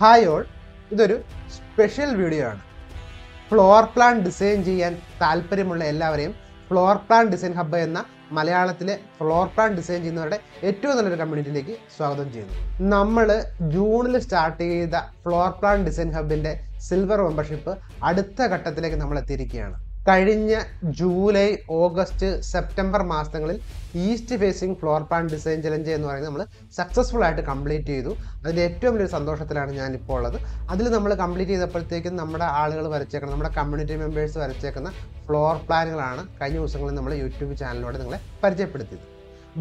Hi all ഇതൊരു special video ആണ്. Floor plan design ചെയ്യാൻ താല്പര്യമുള്ള എല്ലാവരെയും ഫ്ലോർ പ്ലാൻ ഡിസൈൻ ഹബ്ബ് എന്ന മലയാളത്തിലെ ഫ്ലോർ പ്ലാൻ ഡിസൈൻ ചെയ്യുന്നവരുടെ ഏറ്റവും നല്ലൊരു കമ്മ്യൂണിറ്റിയിലേക്ക് സ്വാഗതം ചെയ്യുന്നു. നമ്മൾ ജൂണിൽ സ്റ്റാർട്ട് ചെയ്ത ഫ്ലോർ പ്ലാൻ ഡിസൈൻ ഹബിന്റെ സിൽവർ മെമ്പർഷിപ്പ് അടുത്ത ഘട്ടത്തിലേക്ക് നമ്മൾ എത്തിയിരിക്കുകയാണ് കഴിഞ്ഞ ജൂലൈ ഓഗസ്റ്റ് സെപ്റ്റംബർ മാസങ്ങളിൽ east facing floor plan design challenge എന്ന് പറയുന്നത് നമ്മൾ സക്സസ്ഫുൾ ആയിട്ട് കംപ്ലീറ്റ് ചെയ്തു. അതിന്റെ ഏറ്റവും വലിയൊരു സന്തോഷത്തിലാണ് ഞാനിപ്പോൾ ഉള്ളത്. അതിൽ നമ്മൾ കംപ്ലീറ്റ് ചെയ്തപ്പോഴത്തേക്കും നമ്മുടെ ആളുകൾ വരച്ചേക്കുന്ന നമ്മുടെ കമ്മ്യൂണിറ്റി മെമ്പേഴ്സ് വരച്ചേക്കുന്ന ഫ്ലോർ പ്ലാനുകളാണ് കഴിഞ്ഞ ദിവസങ്ങളിൽ നമ്മൾ യൂട്യൂബ് ചാനലിലൂടെ നിങ്ങളെ പരിചയപ്പെടുത്തിയത്.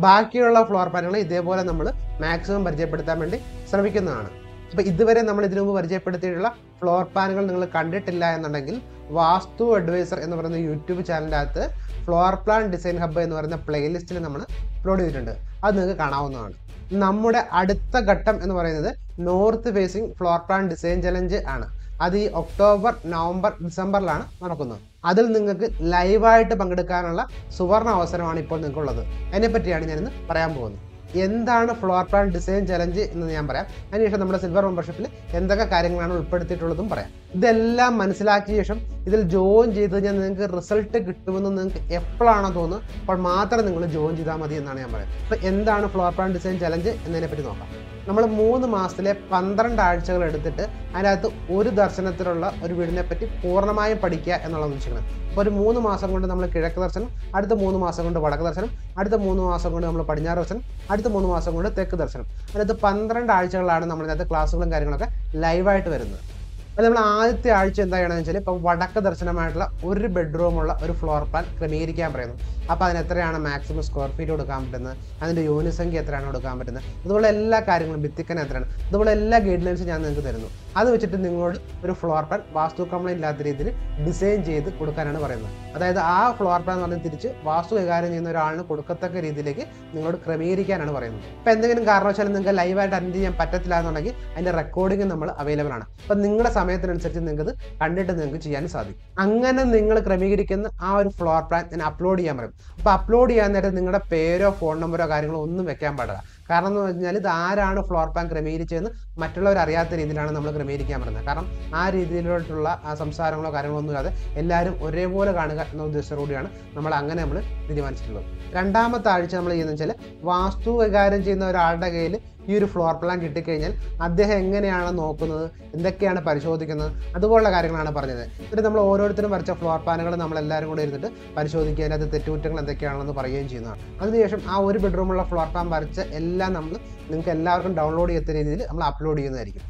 ബാക്കിയുള്ള ഫ്ലോർ പ്ലാനുകൾ ഇതേപോലെ നമ്മൾ മാക്സിമം പരിചയപ്പെടുത്താൻ വേണ്ടി ശ്രമിക്കുന്നതാണ്. അപ്പോൾ ഇതുവരെ നമ്മൾ ഇതിനു മുമ്പ് പരിചയപ്പെടുത്തിയിട്ടുള്ള ഫ്ലോർ പ്ലാനുകൾ നിങ്ങൾ കണ്ടിട്ടില്ല എന്നുണ്ടെങ്കിൽ വാസ്തു അഡ്വൈസർ എന്ന് പറയുന്ന യൂട്യൂബ് ചാനലിന്റെ അകത്ത് ഫ്ലോർ പ്ലാൻ ഡിസൈൻ ഹബ്ബ് എന്ന് പറയുന്ന പ്ലേലിസ്റ്റിൽ നമ്മൾ അപ്ലോഡ് ചെയ്തിട്ടുണ്ട്. അത് നിങ്ങൾക്ക് കാണാവുന്നതാണ്. നമ്മുടെ അടുത്ത ഘട്ടം എന്ന് പറയുന്നത് north facing floor plan design challenge ആണ്. അത് ഈ ഒക്ടോബർ നവംബർ ഡിസംബറിലാണ് നടക്കുന്നത്. അതിൽ നിങ്ങൾക്ക് ലൈവായിട്ട് പങ്കെടുക്കാനുള്ള സുവർണ അവസരമാണ് ഇപ്പോൾ നിങ്ങൾക്കുള്ളത്. അതിനെപ്പറ്റിയാണ് ഞാനിന്ന് പറയാൻ പോകുന്നത്. എന്താണ് ഫ്ലോർ പ്ലാൻ ഡിസൈൻ ചലഞ്ച് എന്ന് ഞാൻ പറയാം. അതിനുശേഷം നമ്മുടെ സിൽവർ മെമ്പർഷിപ്പിൽ എന്തൊക്കെ കാര്യങ്ങളാണ് ഉൾപ്പെടുത്തിയിട്ടുള്ളതും പറയാം. ഇതെല്ലാം മനസ്സിലാക്കിയ ശേഷം ഇതിൽ ജോയിൻ ചെയ്ത് കഴിഞ്ഞാൽ നിങ്ങൾക്ക് റിസൾട്ട് കിട്ടുമെന്ന് നിങ്ങൾക്ക് എപ്പോഴാണോ തോന്നുന്നത് അപ്പോൾ മാത്രം നിങ്ങൾ ജോയിൻ ചെയ്താൽ മതി എന്നാണ് ഞാൻ പറയുന്നത്. അപ്പോൾ എന്താണ് ഫ്ലോർ പ്ലാൻ ഡിസൈൻ ചലഞ്ച് എന്നതിനെ പറ്റി നോക്കാം. നമ്മൾ മൂന്ന് മാസത്തിലെ പന്ത്രണ്ട് ആഴ്ചകൾ എടുത്തിട്ട് അതിനകത്ത് ഒരു ദർശനത്തിലുള്ള ഒരു വീടിനെ പറ്റി പൂർണമായും പഠിക്കുക എന്നുള്ളത് വെച്ചിരിക്കുന്നത് അപ്പോൾ ഒരു മൂന്ന് മാസം കൊണ്ട് നമ്മൾ കിഴക്ക് ദർശനം അടുത്ത മൂന്ന് മാസം കൊണ്ട് വടക്ക് ദർശനം അടുത്ത മൂന്ന് മാസം കൊണ്ട് നമ്മൾ പടിഞ്ഞാറ് ദർശനം അടുത്ത മൂന്ന് മാസം കൊണ്ട് തെക്ക് ദർശനം. അതിനകത്ത് പന്ത്രണ്ട് ആഴ്ചകളാണ് നമ്മൾ ഇതിനകത്ത് ക്ലാസ്സുകളും കാര്യങ്ങളൊക്കെ ലൈവായിട്ട് വരുന്നത്. അപ്പോൾ നമ്മൾ ആദ്യത്തെ ആഴ്ച എന്താ ചെയ്യണമെന്ന് വെച്ചാൽ ഇപ്പോൾ വടക്ക ദർശനമായിട്ടുള്ള ഒരു ബെഡ്റൂമുള്ള ഒരു ഫ്ലോർ പ്ലാൻ ക്രമീകരിക്കാൻ പറയുന്നു. അപ്പോൾ അതിന് എത്രയാണ് മാക്സിമം സ്ക്വയർ ഫീറ്റ് കൊടുക്കാൻ പറ്റുന്നത്? അതിന്റെ യൂണിറ്റ് സംഖ്യ എത്രയാണ് കൊടുക്കാൻ പറ്റുന്നത്? അതുപോലെ എല്ലാ കാര്യങ്ങളും ഭിത്തിക്കൻ എത്രയാണ് അതുപോലെ എല്ലാ ഗൈഡ് ലൈൻസും ഞാൻ നിങ്ങൾക്ക് തരുന്നു. അത് വെച്ചിട്ട് നിങ്ങളോട് ഒരു ഫ്ലോർ പ്ലാൻ വാസ്തു കംപ്ലൈന്റ് ഇല്ലാത്ത രീതിയിൽ ഡിസൈൻ ചെയ്ത് കൊടുക്കാനാണ് പറയുന്നത്. അതായത് ആ ഫ്ലോർ പ്ലാൻ എന്ന് പറഞ്ഞാൽ തിരിച്ച് വാസ്തു കൈകാര്യം ചെയ്യുന്ന ഒരാളിന് കൊടുക്കത്തക്ക രീതിയിലേക്ക് നിങ്ങളോട് ക്രമീകരിക്കാനാണ് പറയുന്നത്. ഇപ്പം എന്തെങ്കിലും കാരണവശാലും നിങ്ങൾക്ക് ലൈവായിട്ട് അറ്റൻഡ് ചെയ്യാൻ പറ്റത്തില്ല എന്നുണ്ടെങ്കിൽ അതിന്റെ റെക്കോർഡിംഗ് നമ്മൾ അവൈലബിൾ ആണ്. അപ്പം നിങ്ങളുടെ സമയത്തിനനുസരിച്ച് നിങ്ങൾക്ക് കണ്ടിട്ട് നിങ്ങൾക്ക് ചെയ്യാൻ സാധിക്കും. അങ്ങനെ നിങ്ങൾ ക്രമീകരിക്കുന്ന ആ ഒരു ഫ്ലോർ പ്ലാൻ ഞാൻ അപ്ലോഡ് ചെയ്യാൻ പറയും. അപ്പോൾ അപ്ലോഡ് ചെയ്യാൻ നേരത്തെ നിങ്ങളുടെ പേരോ ഫോൺ നമ്പറോ കാര്യങ്ങളോ ഒന്നും വെക്കാൻ പാടില്ല. കാരണം എന്ന് പറഞ്ഞാൽ ഇത് ആരാണ് ഫ്ലോർ പ്ലാൻ ക്രമീകരിച്ചതെന്ന് മറ്റുള്ളവർ അറിയാത്ത രീതിയിലാണ് നമ്മൾ ക്രമീകരിക്കാൻ പറയുന്നത്. കാരണം ആ രീതിയിലോട്ടുള്ള ആ സംസാരങ്ങളോ കാര്യങ്ങളോ ഒന്നും ഇല്ലാതെ എല്ലാവരും ഒരേപോലെ കാണുക എന്ന ഉദ്ദേശത്തോടുകൂടിയാണ് നമ്മൾ അങ്ങനെ നമ്മൾ തീരുമാനിച്ചിട്ടുള്ളത്. രണ്ടാമത്തെ ആഴ്ച നമ്മൾ ചെയ്യുന്നത് വെച്ചാൽ വാസ്തു കൈകാര്യം ചെയ്യുന്ന ഒരാളുടെ കയ്യിൽ ഈ ഒരു ഫ്ലോർ പ്ലാൻ കിട്ടിക്കഴിഞ്ഞാൽ അദ്ദേഹം എങ്ങനെയാണ് നോക്കുന്നത്? എന്തൊക്കെയാണ് പരിശോധിക്കുന്നത്? അതുപോലുള്ള കാര്യങ്ങളാണ് പറഞ്ഞത്. എന്നിട്ട് നമ്മൾ ഓരോരുത്തരും വരച്ച ഫ്ലോർ പ്ലാനുകൾ നമ്മൾ എല്ലാവരും കൂടെ ഇരുന്നിട്ട് പരിശോധിക്കുക. അതിനകത്ത് തെറ്റുകുറ്റങ്ങൾ എന്തൊക്കെയാണെന്ന് പറയുകയും ചെയ്യുന്നതാണ്. അതിനുശേഷം ആ ഒരു ബെഡ്റൂമുള്ള ഫ്ലോർ പ്ലാൻ വരച്ച എല്ലാം നമ്മൾ നിങ്ങൾക്ക് എല്ലാവർക്കും ഡൗൺലോഡ് ചെയ്യത്ത രീതിയിൽ നമ്മൾ അപ്ലോഡ് ചെയ്യുന്നതായിരിക്കും.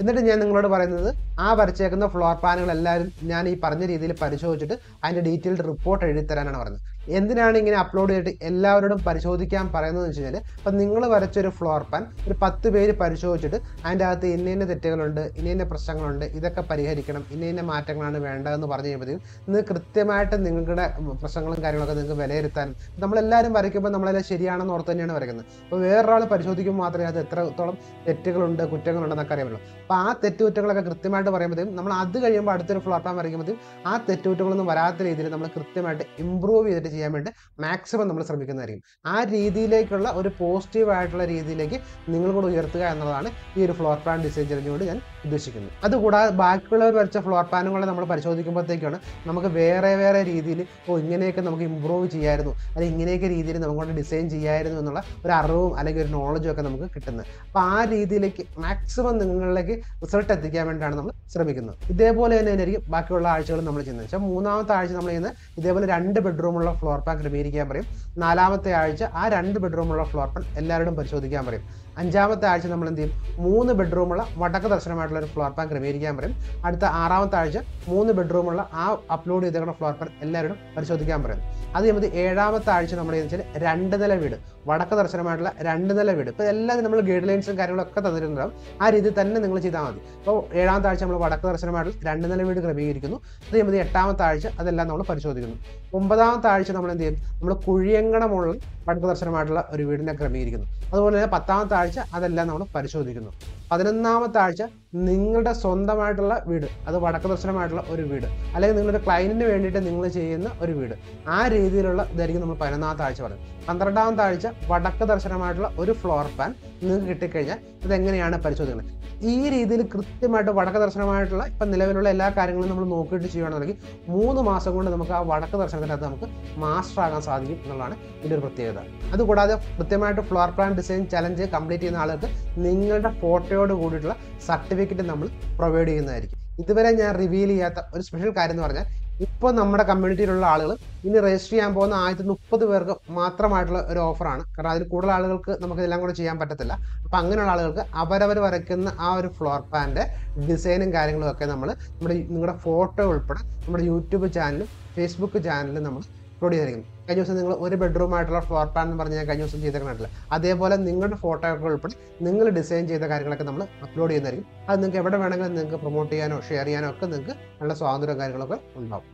എന്നിട്ട് ഞാൻ നിങ്ങളോട് പറയുന്നത് ആ വരച്ചേക്കുന്ന ഫ്ലോർ പ്ലാനുകൾ എല്ലാവരും ഞാൻ ഈ പറഞ്ഞ രീതിയിൽ പരിശോധിച്ചിട്ട് അതിന്റെ ഡീറ്റെയിൽഡ് റിപ്പോർട്ട് എഴുതി തരാനാണ് പറയുന്നത് എന്തിനാണ് ഇങ്ങനെ അപ്ലോഡ് ചെയ്തിട്ട് എല്ലാവരോടും പരിശോധിക്കാൻ പറയുന്നത് വെച്ച് കഴിഞ്ഞാൽ ഇപ്പം നിങ്ങൾ വരച്ചൊരു ഫ്ലോർ പാൻ ഒരു പത്ത് പേര് പരിശോധിച്ചിട്ട് അതിന്റെ അകത്ത് ഇന്ന ഇന്ന തെറ്റുകളുണ്ട് ഇന്ന ഇന്ന പ്രശ്നങ്ങളുണ്ട് ഇതൊക്കെ പരിഹരിക്കണം ഇന്ന ഇന്ന മാറ്റങ്ങളാണ് വേണ്ടതെന്ന് പറഞ്ഞു കഴിയുമ്പോഴത്തേക്കും നിങ്ങൾ കൃത്യമായിട്ട് നിങ്ങളുടെ പ്രശ്നങ്ങളും കാര്യങ്ങളൊക്കെ നിങ്ങൾക്ക് വിലയിരുത്താൻ നമ്മളെല്ലാവരും വരയ്ക്കുമ്പോൾ നമ്മളെല്ലാം ശരിയാണെന്ന് ഓർത്ത് തന്നെയാണ് വരയ്ക്കുന്നത്. അപ്പോൾ വേറൊരാൾ പരിശോധിക്കുമ്പോൾ മാത്രമേ അത് എത്രത്തോളം തെറ്റുകളുണ്ട് കുറ്റങ്ങളുണ്ടെന്നൊക്കെ അറിയാമല്ലോ അപ്പോൾ ആ തെറ്റുകുറ്റങ്ങളൊക്കെ കൃത്യമായിട്ട് പറയുമ്പോഴത്തേക്കും നമ്മൾ അത് കഴിയുമ്പോൾ അടുത്തൊരു ഫ്ലോർ പാൻ വരയ്ക്കുമ്പോഴത്തേക്കും ആ തെറ്റുകുറ്റങ്ങളൊന്നും വരാത്ത രീതിയിൽ നമ്മൾ കൃത്യമായിട്ട് ഇമ്പ്രൂവ് ചെയ്തിട്ട് ചെയ്യാൻ വേണ്ടി മാക്സിമം നമ്മൾ ശ്രമിക്കുന്നതായിരിക്കും. ആ രീതിയിലേക്കുള്ള ഒരു പോസിറ്റീവ് ആയിട്ടുള്ള രീതിയിലേക്ക് നിങ്ങൾ കൂടെ ഉയർത്തുക എന്നുള്ളതാണ് ഈ ഒരു ഫ്ലോർ പ്ലാൻ ഡിസൈൻ ചെയ്യുന്നതിനോട് ഞാൻ ഉദ്ദേശിക്കുന്നത്. അതുകൂടാതെ ബാക്കിയുള്ളവർ വരച്ച ഫ്ലോർ പ്ലാനുകളെ നമ്മൾ പരിശോധിക്കുമ്പോഴത്തേക്കാണ് നമുക്ക് വേറെ വേറെ രീതിയിൽ ഓ ഇങ്ങനെയൊക്കെ നമുക്ക് ഇമ്പ്രൂവ് ചെയ്യായിരുന്നു അല്ലെങ്കിൽ ഇങ്ങനെയൊക്കെ രീതിയിൽ നമുക്ക് ഡിസൈൻ ചെയ്യായിരുന്നു എന്നുള്ള ഒരു അറിവും അല്ലെങ്കിൽ ഒരു നോളജും ഒക്കെ നമുക്ക് കിട്ടുന്നത്. അപ്പോൾ ആ രീതിയിലേക്ക് മാക്സിമം നിങ്ങളിലേക്ക് റിസൾട്ട് എത്തിക്കാൻ വേണ്ടിയാണ് നമ്മൾ ശ്രമിക്കുന്നത്. ഇതേപോലെ തന്നെ ആയിരിക്കും ബാക്കിയുള്ള ആഴ്ചകൾ നമ്മൾ ചെയ്യുന്നത്. വെച്ചാൽ മൂന്നാമത്തെ ആഴ്ച നമ്മൾ ചെയ്യുന്നത് ഇതേപോലെ രണ്ട് ബെഡ്റൂമുള്ള ഫ്ലോർ പ്ലാൻ ക്രമീകരിക്കാൻ പറയും. നാലാമത്തെ ആഴ്ച ആ രണ്ട് ബെഡ്റൂമുള്ള ഫ്ലോർ പ്ലാൻ എല്ലാവരോടും പരിശോധിക്കാൻ പറയും. അഞ്ചാമത്തെ ആഴ്ച നമ്മൾ എന്ത് ചെയ്യും? മൂന്ന് ബെഡ്റൂമുള്ള വടക്ക് ദർശനമായിട്ടുള്ള ഒരു ഫ്ലോർ പ്ലാൻ ക്രമീകരിക്കാൻ പറയും. അടുത്ത ആറാമത്തെ ആഴ്ച മൂന്ന് ബെഡ്റൂമുള്ള ആ അപ്ലോഡ് ചെയ്തേക്കുന്ന ഫ്ലോർ പ്ലാൻ എല്ലാവരും പരിശോധിക്കാൻ പറയും. അത് കഴിയുമ്പോൾ ഏഴാമത്തെ ആഴ്ച നമ്മൾ എന്ന് വെച്ചാൽ രണ്ട് നില വീട് വടക്ക് ദർശനമായിട്ടുള്ള രണ്ട് നില വീട്. ഇപ്പോൾ എല്ലാം നമ്മൾ ഗൈഡ് ലൈൻസും കാര്യങ്ങളൊക്കെ തന്നിട്ടുണ്ടാവും. ആ രീതി തന്നെ നിങ്ങൾ ചെയ്താൽ മതി. അപ്പോൾ ഏഴാമത്തെ ആഴ്ച നമ്മൾ വടക്ക് ദർശനമായിട്ടുള്ള രണ്ട് നില വീട് ക്രമീകരിക്കുന്നു. അത് കഴിയുമ്പോൾ എട്ടാമത്തെ ആഴ്ച അതെല്ലാം നമ്മൾ പരിശോധിക്കുന്നു. ഒമ്പതാമത്തെ ആഴ്ച നമ്മൾ എന്ത് ചെയ്യും? നമ്മൾ കുഴിയങ്കണമുള്ള വടക്ക് ദർശനമായിട്ടുള്ള ഒരു വീടിനെ ക്രമീകരിക്കുന്നു. അതുപോലെ തന്നെ പത്താമത്തെ ആഴ്ച അതെല്ലാം നമ്മൾ പരിശോധിക്കുന്നു. പതിനൊന്നാമത്തെ ആഴ്ച നിങ്ങളുടെ സ്വന്തമായിട്ടുള്ള വീട് അത് വടക്ക് ദർശനമായിട്ടുള്ള ഒരു വീട് അല്ലെങ്കിൽ നിങ്ങളുടെ ക്ലയന്റിന് വേണ്ടിയിട്ട് നിങ്ങൾ ചെയ്യുന്ന ഒരു വീട് ആ രീതിയിലുള്ള ഇതായിരിക്കും നമ്മൾ പതിനൊന്നാമത്തെ ആഴ്ച പറയുന്നത്. പന്ത്രണ്ടാമത്തെ ആഴ്ച വടക്ക് ദർശനമായിട്ടുള്ള ഒരു ഫ്ലോർ പ്ലാൻ നിങ്ങൾക്ക് കിട്ടിക്കഴിഞ്ഞാൽ ഇതെങ്ങനെയാണ് പരിശോധിക്കുന്നത്? ഈ രീതിയിൽ കൃത്യമായിട്ട് വടക്ക് ദർശനമായിട്ടുള്ള ഇപ്പം നിലവിലുള്ള എല്ലാ കാര്യങ്ങളും നമ്മൾ നോക്കിയിട്ട് ചെയ്യുകയാണെന്നുണ്ടെങ്കിൽ മൂന്ന് മാസം കൊണ്ട് നമുക്ക് ആ വടക്ക് ദർശനത്തിനകത്ത് നമുക്ക് മാസ്റ്റർ ആകാൻ സാധിക്കും എന്നുള്ളതാണ് ഇതിന്റെ ഒരു പ്രത്യേകത. അതുകൂടാതെ കൃത്യമായിട്ട് floor plan design challenge complete ചെയ്യുന്ന ആളുകൾക്ക് നിങ്ങളുടെ ഫോട്ടോയോട് കൂടിയിട്ടുള്ള സർട്ടിഫിക്കറ്റ് നമ്മൾ പ്രൊവൈഡ് ചെയ്യുന്നതായിരിക്കും. ഇതുവരെ ഞാൻ റിവീൽ ചെയ്യാത്ത ഒരു സ്പെഷ്യൽ കാര്യം എന്ന് പറഞ്ഞാൽ ഇപ്പോൾ നമ്മുടെ കമ്മ്യൂണിറ്റിയിലുള്ള ആളുകൾ ഇനി രജിസ്റ്റർ ചെയ്യാൻ പോകുന്ന ആദ്യത്തെ മുപ്പത് പേർക്ക് മാത്രമായിട്ടുള്ള ഒരു ഓഫറാണ് കാരണം അതിൽ കൂടുതൽ ആളുകൾക്ക് നമുക്ക് ഇതെല്ലാം കൂടെ ചെയ്യാൻ പറ്റത്തില്ല. അപ്പോൾ അങ്ങനെയുള്ള ആളുകൾക്ക് അവരവർ വരയ്ക്കുന്ന ആ ഒരു ഫ്ലോർ പ്ലാന്റെ ഡിസൈനും കാര്യങ്ങളും ഒക്കെ നമ്മൾ നമ്മുടെ നിങ്ങളുടെ ഫോട്ടോ ഉൾപ്പെടെ നമ്മുടെ യൂട്യൂബ് ചാനലും ഫേസ്ബുക്ക് ചാനലും നമ്മൾ പ്രൊഡ്യൂസ് ചെയ്തിരിക്കുന്നു. കഴിഞ്ഞ ദിവസം നിങ്ങൾ ഒരു ബെഡ്റൂം ആയിട്ടുള്ള ഫ്ലോർ പ്ലാൻ എന്ന് പറഞ്ഞ് ഞാൻ കഴിഞ്ഞ ദിവസം ചെയ്തിട്ടുണ്ടല്ലോ അതേപോലെ നിങ്ങളുടെ ഫോട്ടോകൾ ഒക്കെ ഉൾപ്പെടെ നിങ്ങൾ ഡിസൈൻ ചെയ്ത കാര്യങ്ങളൊക്കെ നമ്മൾ അപ്ലോഡ് ചെയ്യുന്നതായിരിക്കും. അത് നിങ്ങൾക്ക് എവിടെ വേണമെങ്കിലും നിങ്ങൾക്ക് പ്രൊമോട്ട് ചെയ്യാനോ ഷെയർ ചെയ്യാനോ ഒക്കെ നിങ്ങൾക്ക് നല്ല സ്വാതന്ത്ര്യവും കാര്യങ്ങളൊക്കെ ഉണ്ടാവും.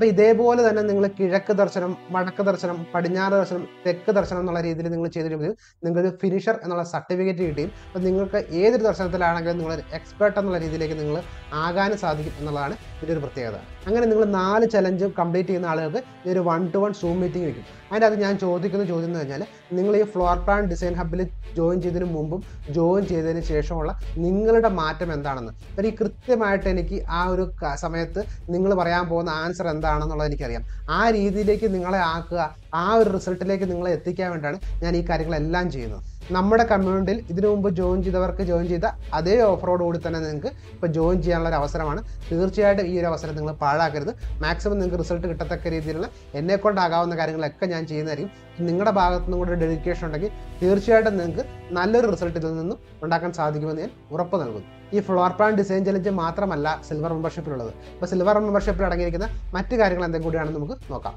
അപ്പോൾ ഇതേപോലെ തന്നെ നിങ്ങൾ കിഴക്ക് ദർശനം വടക്ക് ദർശനം പടിഞ്ഞാറ് ദർശനം തെക്ക് ദർശനം എന്നുള്ള രീതിയിൽ നിങ്ങൾ ചെയ്തിരുമ്പോൾ നിങ്ങൾക്ക് ഫിനിഷർ എന്നുള്ള സർട്ടിഫിക്കറ്റ് കിട്ടിയും. അപ്പോൾ നിങ്ങൾക്ക് ഏതൊരു ദർശനത്തിലാണെങ്കിലും നിങ്ങൾ എക്സ്പെർട്ട് എന്നുള്ള രീതിയിലേക്ക് നിങ്ങൾ ആകാനും സാധിക്കും എന്നുള്ളതാണ് ഇതിന്റെ ഒരു പ്രത്യേകത. അങ്ങനെ നിങ്ങൾ നാല് ചലഞ്ച് കംപ്ലീറ്റ് ചെയ്യുന്ന ആളുകൾക്ക് ഒരു one to one zoom meeting വയ്ക്കും അതിന്റെ അത് ഞാൻ ചോദിക്കുന്ന ചോദ്യം എന്ന് കഴിഞ്ഞാൽ നിങ്ങൾ ഈ ഫ്ലോർ പ്ലാൻ ഡിസൈൻ ഹബിൽ ജോയിൻ ചെയ്തതിന് മുമ്പും ജോയിൻ ചെയ്തതിന് ശേഷമുള്ള നിങ്ങളുടെ മാറ്റം എന്താണെന്ന്. അപ്പം ഈ കൃത്യമായിട്ട് എനിക്ക് ആ ഒരു സമയത്ത് നിങ്ങൾ പറയാൻ പോകുന്ന ആൻസർ എന്താണെന്നുള്ളത് എനിക്കറിയാം. ആ രീതിയിലേക്ക് നിങ്ങളെ ആക്കുക ആ ഒരു റിസൾട്ടിലേക്ക് നിങ്ങളെ എത്തിക്കാൻ വേണ്ടിയാണ് ഞാൻ ഈ കാര്യങ്ങളെല്ലാം ചെയ്യുന്നത്. നമ്മുടെ കമ്മ്യൂണിറ്റിയിൽ ഇതിനു മുമ്പ് ജോയിൻ ചെയ്തവർക്ക് ജോയിൻ ചെയ്ത അതേ ഓഫറോട് കൂടി തന്നെ നിങ്ങൾക്ക് ഇപ്പോൾ ജോയിൻ ചെയ്യാനുള്ള ഒരു അവസരമാണ്. തീർച്ചയായിട്ടും ഈ ഒരു അവസരം നിങ്ങൾ പാഴാക്കരുത്. മാക്സിമം നിങ്ങൾക്ക് റിസൾട്ട് കിട്ടത്തക്ക രീതിയിലുള്ള എന്നെ കൊണ്ടാകാവുന്ന കാര്യങ്ങളൊക്കെ ഞാൻ ചെയ്യുന്നതായിരിക്കും. നിങ്ങളുടെ ഭാഗത്തു നിന്നും കൂടെ ഡെഡിക്കേഷൻ ഉണ്ടെങ്കിൽ തീർച്ചയായിട്ടും നിങ്ങൾക്ക് നല്ലൊരു റിസൾട്ട് ഇതിൽ നിന്നും ഉണ്ടാക്കാൻ സാധിക്കുമെന്ന് ഞാൻ ഉറപ്പ് നൽകുന്നു. ഈ ഫ്ലോർ പ്ലാൻ ഡിസൈൻ ചലഞ്ച് മാത്രമല്ല സിൽവർ മെമ്പർഷിപ്പിലുള്ളത് അപ്പോൾ സിൽവർ മെമ്പർഷിപ്പിൽ അടങ്ങിയിരിക്കുന്ന മറ്റു കാര്യങ്ങൾ എന്തെങ്കിലും കൂടിയാണെന്ന് നമുക്ക് നോക്കാം.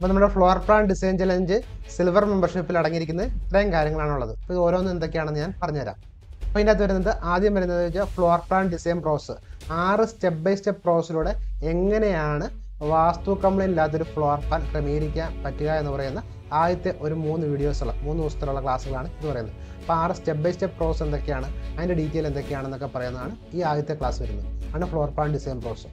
അപ്പോൾ നമ്മുടെ floor plan design challenge silver മെമ്പർഷിപ്പിൽ അടങ്ങിയിരിക്കുന്ന ഇത്രയും കാര്യങ്ങളാണുള്ളത്. അപ്പോൾ ഇത് ഓരോന്നും എന്തൊക്കെയാണെന്ന് ഞാൻ പറഞ്ഞുതരാം. അപ്പോൾ ഇതിന്റെ അകത്ത് വരുന്നത് ആദ്യം വരുന്നത് വെച്ചാൽ ഫ്ലോർ പ്ലാൻ ഡിസൈൻ പ്രോസസ്സ് ആറ് സ്റ്റെപ്പ് ബൈ സ്റ്റെപ്പ് പ്രോസസ്സിലൂടെ എങ്ങനെയാണ് വാസ്തു കംപ്ലൈന്റ് ഇല്ലാത്തൊരു ഫ്ലോർ പ്ലാൻ ക്രമീകരിക്കാൻ പറ്റുക എന്ന് പറയുന്ന ആദ്യത്തെ ഒരു മൂന്ന് വീഡിയോസുള്ള മൂന്ന് ദിവസത്തിലുള്ള ക്ലാസ്സുകളാണ് ഇത് പറയുന്നത്. അപ്പോൾ ആറ് സ്റ്റെപ്പ് ബൈ സ്റ്റെപ്പ് പ്രോസസ് എന്തൊക്കെയാണ് അതിന്റെ ഡീറ്റെയിൽ എന്തൊക്കെയാണെന്നൊക്കെ പറയുന്നതാണ് ഈ ആദ്യത്തെ ക്ലാസ് വരുന്നത്. ആണ് ഫ്ലോർ പ്ലാൻ ഡിസൈൻ പ്രോസസ്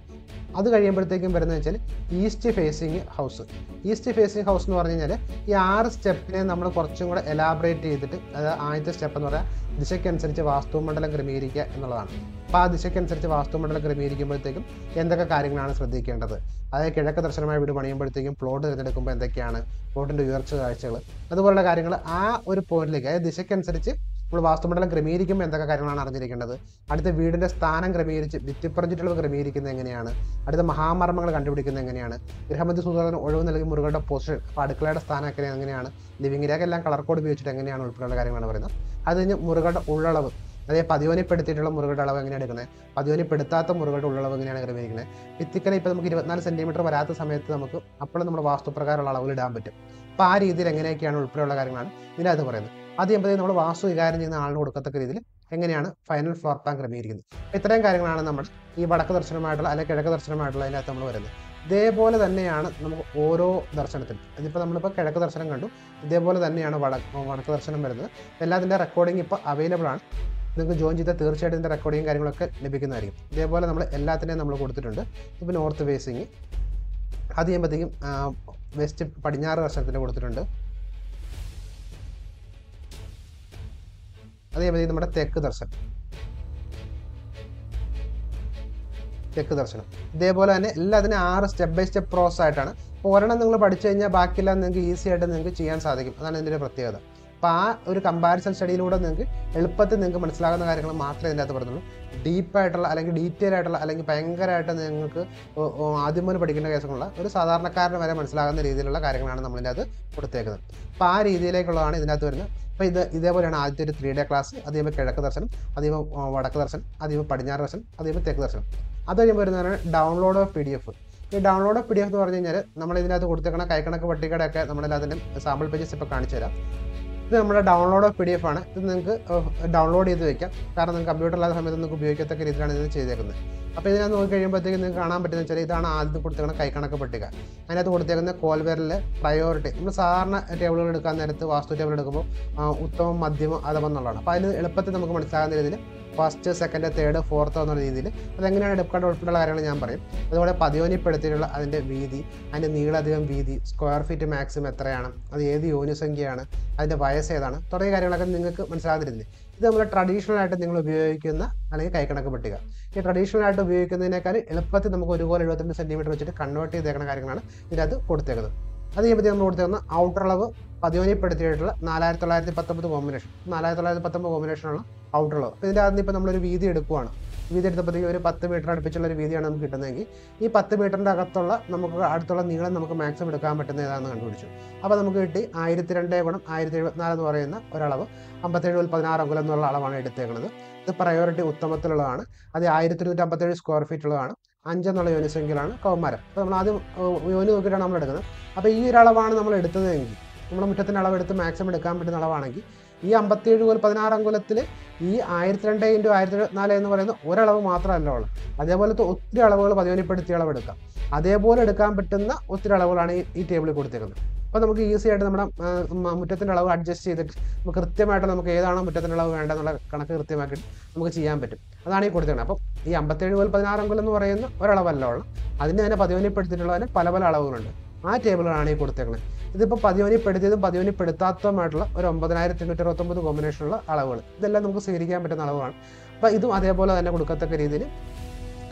അത് കഴിയുമ്പോഴത്തേക്കും വരുന്നത് വെച്ചാൽ east facing house east facing house എന്ന് പറഞ്ഞു കഴിഞ്ഞാൽ ഈ ആറ് സ്റ്റെപ്പിനെ നമ്മൾ കുറച്ചും കൂടെ എലാബറേറ്റ് ചെയ്തിട്ട് അതായത് ആദ്യത്തെ സ്റ്റെപ്പ് എന്ന് പറയാം ദിശയ്ക്കനുസരിച്ച് വാസ്തുമണ്ഡലം ക്രമീകരിക്കുക എന്നുള്ളതാണ്. അപ്പോൾ ആ ദിശയ്ക്കനുസരിച്ച് വാസ്തുമണ്ഡലം ക്രമീകരിക്കുമ്പോഴത്തേക്കും എന്തൊക്കെ കാര്യങ്ങളാണ് ശ്രദ്ധിക്കേണ്ടത്? അതായത് കിഴക്ക് ദർശനമായ വീട് പണിയുമ്പോഴത്തേക്കും പ്ലോട്ട് തിരഞ്ഞെടുക്കുമ്പോൾ എന്തൊക്കെയാണ്? പ്ലോട്ടിന്റെ ഉയർച്ച കാഴ്ചകൾ അതുപോലുള്ള കാര്യങ്ങൾ ആ ഒരു പോയിന്റിലേക്ക് അതായത് ദിശയ്ക്കനുസരിച്ച് നമ്മൾ വാസ്തുമണ്ഡലം ക്രമീകരിക്കുമ്പോൾ എന്തൊക്കെ കാര്യങ്ങളാണ് അറിഞ്ഞിരിക്കേണ്ടത്? അടുത്ത വീടിന്റെ സ്ഥാനം ക്രമീകരിച്ച് ഭിത്തിപ്രഞ്ചിറ്റുകൾ ക്രമീകരിക്കുന്നത് എങ്ങനെയാണ്? അടുത്ത മഹാമർമ്മങ്ങൾ കണ്ടുപിടിക്കുന്നത് എങ്ങനെയാണ്? ഗൃഹമന്ത്രി സൂത്രത്തിന് ഒഴിവ് നൽകി മുറികളുടെ പൊസിഷൻ അപ്പോൾ അടുക്കളയുടെ സ്ഥാനം ഒക്കെ എങ്ങനെയാണ്? ലിവിംഗ് രേഖ എല്ലാം കളർ കോഡ് ഉപയോഗിച്ചിട്ട് എങ്ങനെയാണ് ഉൾപ്പെടെയുള്ള കാര്യങ്ങളാണ് പറയുന്നത്. അത് കഴിഞ്ഞ് മുറികളുടെ ഉള്ളളവ് അതായത് പതിവനിപ്പെടുത്തിയിട്ടുള്ള മുറികളുടെ അളവ് എങ്ങനെയാണ് എടുക്കുന്നത്? പതിവനിപ്പെടുത്താത്ത മുറികളുടെ ഉള്ളളവ് എങ്ങനെയാണ് ക്രമീകരിക്കുന്നത്? ഭിത്തിക്കല ഇപ്പോൾ നമുക്ക് ഇരുപത്തിനാല് സെന്റിമീറ്റർ വരാത്ത സമയത്ത് നമുക്ക് അപ്പോഴും നമ്മുടെ വാസ്തുപ്രകാരമുള്ള അളവുകൾ ഇടാൻ പറ്റും. അപ്പോൾ ആ രീതിയിൽ എങ്ങനെയൊക്കെയാണ് ഉൾപ്പെടെയുള്ള കാര്യങ്ങളാണ് ഇതിനകത്ത് പറയുന്നത്. അത് ചെയ്യുമ്പോഴത്തേക്കും നമ്മൾ വാസ്തു വികാരം ചെയ്യുന്ന ആളിന് കൊടുക്കത്തക്ക രീതിയിൽ എങ്ങനെയാണ് ഫൈനൽ ഫ്ലോർ പ്ലാൻ ക്രമീകരിക്കുന്നത്. ഇത്രയും കാര്യങ്ങളാണ് നമ്മൾ ഈ വടക്ക് ദർശനമായിട്ടുള്ള അല്ലെങ്കിൽ കിഴക്ക് ദർശനമായിട്ടുള്ള അതിനകത്ത് നമ്മൾ വരുന്നത്. ഇതേപോലെ തന്നെയാണ് നമുക്ക് ഓരോ ദർശനത്തിലും അതിപ്പോൾ നമ്മളിപ്പോൾ കിഴക്ക് ദർശനം കണ്ടു. ഇതേപോലെ തന്നെയാണ് വട വടക്ക് ദർശനം വരുന്നത്. എല്ലാത്തിന്റെ റെക്കോർഡിംഗ് ഇപ്പോൾ അവൈലബിൾ ആണ്. നിങ്ങൾക്ക് ജോയിൻ ചെയ്താൽ തീർച്ചയായിട്ടും ഇതിന്റെ റെക്കോർഡിംഗ് കാര്യങ്ങളൊക്കെ ലഭിക്കുന്നതായിരിക്കും. ഇതേപോലെ നമ്മൾ എല്ലാത്തിനെയും നമ്മൾ കൊടുത്തിട്ടുണ്ട്. ഇപ്പോൾ നോർത്ത് ഫേസിങ് അത് ചെയ്യുമ്പോഴത്തേക്കും വെസ്റ്റ് പടിഞ്ഞാറ് ദർശനത്തിന് കൊടുത്തിട്ടുണ്ട്. അത് ചെയ്യുമ്പോഴത്തേക്കും നമ്മുടെ തെക്ക് ദർശനം. തെക്ക് ദർശനം. ഇതേപോലെ തന്നെ എല്ലാത്തിനും ആറ് സ്റ്റെപ്പ് ബൈ സ്റ്റെപ്പ് പ്രോസസ് ആയിട്ടാണ്. അപ്പോൾ ഒരെണ്ണം നിങ്ങൾ പഠിച്ചു കഴിഞ്ഞാൽ ബാക്കിയെല്ലാം നിങ്ങൾക്ക് ഈസി ആയിട്ട് നിങ്ങൾക്ക് ചെയ്യാൻ സാധിക്കും. അതാണ് ഇതിന്റെ പ്രത്യേകത. അപ്പോൾ ആ ഒരു കമ്പാരിസൺ സ്റ്റഡിയിലൂടെ നിങ്ങൾക്ക് എളുപ്പത്തിൽ നിങ്ങൾക്ക് മനസ്സിലാകുന്ന കാര്യങ്ങൾ മാത്രമേ ഇതിനകത്ത് പറഞ്ഞുള്ളൂ. ഡീപ്പായിട്ടുള്ള അല്ലെങ്കിൽ ഡീറ്റെയിൽ ആയിട്ടുള്ള അല്ലെങ്കിൽ ഭയങ്കരമായിട്ട് നിങ്ങൾക്ക് ആദ്യം മുതൽ പഠിക്കേണ്ട കേസങ്ങളുള്ള ഒരു സാധാരണക്കാരന് വരെ മനസ്സിലാകുന്ന രീതിയിലുള്ള കാര്യങ്ങളാണ് നമ്മളിതിനകത്ത് കൊടുത്തേക്കുന്നത്. അപ്പോൾ ആ രീതിയിലേക്കുള്ളതാണ് ഇതിനകത്ത് വരുന്നത്. അപ്പോൾ ഇത് ഇതേപോലെയാണ് ആദ്യത്തെ ഒരു ത്രീ ഡേ ക്ലാസ് അത് കഴിയുമ്പോൾ കിഴക്ക് ദർശനം അത് കഴിയുമ്പോൾ വടക്ക് ദർശനം അത് കഴിയുമ്പോൾ പടിഞ്ഞാറ് ദർശനം അത് കഴിയുമ്പോൾ തെക്ക് ദർശനം. അത് കഴിയുമ്പോൾ വരുന്നതാണ് download of P D F ഈ ഡൗൺലോഡ് പി ഡി എഫ് എന്ന് പറഞ്ഞു കഴിഞ്ഞാൽ നമ്മൾ ഇതിനകത്ത് കൊടുത്തേക്കണ കൈക്കണക്ക് പട്ടികയുടെയൊക്കെ നമ്മളെല്ലാത്തിന്റെ സാമ്പിൾ പേജസ് ഇപ്പോൾ കാണിച്ചു തരാം ഇത് നമ്മുടെ download of P D F ആണ്. ഇത് നിങ്ങൾക്ക് ഡൗൺലോഡ് ചെയ്ത് വെക്കാം. കാരണം നിങ്ങൾക്ക് കമ്പ്യൂട്ടർ ഇല്ലാത്ത സമയത്ത് നിങ്ങൾക്ക് ഉപയോഗിക്കത്തക്ക രീതിയിലാണ് ഇത് ചെയ്തേക്കുന്നത്. അപ്പോൾ ഇതിനകത്ത് നോക്കി കഴിയുമ്പോഴത്തേക്ക് നിങ്ങൾക്ക് കാണാൻ പറ്റുന്ന വെച്ചാൽ ഇതാണ് ആദ്യം കൊടുത്തേക്കുന്ന കൈക്കണക്ക് പട്ടിക. അതിനകത്ത് കൊടുത്തേക്കുന്ന കോൽവെറിൽ പ്രയോറിറ്റി നമ്മൾ സാധാരണ ടേബിളുകൾ എടുക്കാൻ നേരത്ത് വാസ്തു ടേബിൾ എടുക്കുമ്പോൾ ഉത്തമം മധ്യമം അഥവാ എന്നുള്ളതാണ്. അപ്പോൾ അതിന് എളുപ്പത്തിൽ നമുക്ക് മനസ്സിലാകുന്ന രീതിയിൽ ഫസ്റ്റ് സെക്കൻഡ് തേർഡ് ഫോർത്ത് എന്നുള്ള രീതിയിൽ അതെങ്ങനെയാണ് എടുക്കേണ്ട ഉൾപ്പെടെയുള്ള കാര്യങ്ങൾ ഞാൻ പറയും. അതുപോലെ പതിയോനിപ്പെടുത്തിയിട്ടുള്ള അതിന്റെ വീതി അതിന്റെ നീളധികം വീതി സ്ക്വയർ ഫീറ്റ് മാക്സിമം എത്രയാണ് അത് ഏത് യോനിസംഖ്യയാണ് അതിന്റെ വയസ്സ് ഏതാണ്? തുടങ്ങിയ കാര്യങ്ങളൊക്കെ നിങ്ങൾക്ക് മനസ്സിലാതിരുന്നില്ലേ ഇത് നമ്മൾ ട്രഡീഷണൽ ആയിട്ട് നിങ്ങൾ ഉപയോഗിക്കുന്ന അല്ലെങ്കിൽ കൈക്കണക്ക് പട്ടിക. ഈ ട്രഡീഷണൽ ആയിട്ട് ഉപയോഗിക്കുന്നതിനേക്കാൾ എളുപ്പത്തിൽ നമുക്ക് ഒരുപോലെ എഴുപത്തിരണ്ട് സെന്റിമീറ്റർ വെച്ചിട്ട് കൺവേർട്ട് ചെയ്തേക്കുന്ന കാര്യങ്ങളാണ് ഇതിനകത്ത് കൊടുത്തേക്കുന്നത്. അത് കഴിയുമ്പോൾ നമ്മൾ കൊടുത്തേക്കുന്ന ഔട്ടർ അളവ് പതിവനിപ്പെടുത്തിയിട്ടുള്ള നാലായിരത്തി തൊള്ളായിരത്തി പത്തൊമ്പത് കോമ്പിനേഷൻ നാലായിരത്തി തൊള്ളായിരത്തി പത്തൊമ്പത് കോമ്പിനേഷനുള്ള ഔട്ടർ അളവ്. ഇതിന്റെ അകത്ത് ഇപ്പോൾ നമ്മളൊരു വീതി എടുക്കുവാണ്. വീതി എടുത്തപ്പോഴത്തേക്ക് ഒരു പത്ത് മീറ്റർ അടുപ്പിച്ചുള്ള ഒരു വീതിയാണ് നമുക്ക് കിട്ടുന്നതെങ്കിൽ ഈ പത്ത് മീറ്ററിന്റെ അകത്തുള്ള നമുക്ക് അടുത്തുള്ള നീളം നമുക്ക് മാക്സിമം എടുക്കാൻ പറ്റുന്ന ഏതാണെന്ന് കണ്ടുപിടിച്ചു. അപ്പോൾ നമുക്ക് കിട്ടി ആയിരത്തി രണ്ട് ഗുണം ആയിരത്തി എഴുപത്തിനാല് എന്ന് പറയുന്ന ഒരളവ്. അമ്പത്തേഴ് മുതൽ പതിനാറ് അങ്കുലം എന്നുള്ള അളവാണ് എടുത്തേക്കുന്നത്. ഇത് പ്രയോറിറ്റി ഉത്തമത്തിലുള്ളതാണ്. അത് ആയിരത്തി ഇരുന്നൂറ്റി അമ്പത്തേഴ് സ്ക്വയർ ഫീറ്റ് ഉള്ളതാണ് അഞ്ചെന്നുള്ള യോനിസംഖ്യയിലാണ് കൗമാരം. അപ്പോൾ നമ്മൾ ആദ്യം യോനി നോക്കിയിട്ടാണ് നമ്മൾ എടുക്കുന്നത്. അപ്പോൾ ഈ ഒരു അളവാണ് നമ്മൾ എടുത്തതെങ്കിൽ നമ്മുടെ മുറ്റത്തിന്റെ അളവെടുത്ത് മാക്സിമം എടുക്കാൻ പറ്റുന്ന അളവാണെങ്കിൽ ഈ അമ്പത്തിയേഴ് മുതൽ പതിനാറ് അങ്കുലത്തിൽ ഈ ആയിരത്തി രണ്ട് ഇന്റു ആയിരത്തി നാല് എന്ന് പറയുന്ന ഒരളവ് മാത്രമല്ല ഉള്ളത്. അതേപോലത്തെ ഒത്തിരി അളവുകൾ പതിവനിപ്പെടുത്തിയ അളവെടുക്കാം അതേപോലെ എടുക്കാൻ പറ്റുന്ന ഒത്തിരി അളവുകളാണ് ഈ ടേബിളിൽ കൊടുത്തേക്കുന്നത് അപ്പോൾ നമുക്ക് ഈസി ആയിട്ട് നമ്മുടെ മുറ്റത്തിന്റെ അളവ് അഡ്ജസ്റ്റ് ചെയ്തിട്ട് നമുക്ക് കൃത്യമായിട്ട് നമുക്ക് ഏതാണോ മുറ്റത്തിന്റെ അളവ് വേണ്ടതെന്നുള്ള കണക്ക് കൃത്യമാക്കിയിട്ട് നമുക്ക് ചെയ്യാൻ പറ്റും. അതാണ് ഈ കൊടുത്തേക്കുന്നത് അപ്പം ഈ അമ്പത്തേഴ് മുതൽ പതിനാറ് അങ്കുലം എന്ന് പറയുന്ന ഒരളവല്ല ഉള്ളത്. അതിന് തന്നെ പതിവനിപ്പെടുത്തിയിട്ടുള്ളതിന് പല പല അളവുകളുണ്ട്. ആ ടേബിളാണ് ഈ കൊടുത്തേക്കുന്നത് ഇതിപ്പോൾ പതിവനിപ്പെടുത്തിയതും പതിവനിപ്പെടുത്താത്തതുമായിട്ടുള്ള ഒരു ഒമ്പതിനായിരത്തി അറുപത്തൊമ്പത് കോമ്പിനേഷനുള്ള അളവുകൾ ഇതെല്ലാം നമുക്ക് സ്വീകരിക്കാൻ പറ്റുന്ന അളവാണ് അപ്പോൾ ഇതും അതേപോലെ തന്നെ കൊടുക്കത്തക്ക രീതിയിൽ